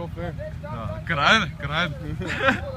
kop kruiden, kruiden.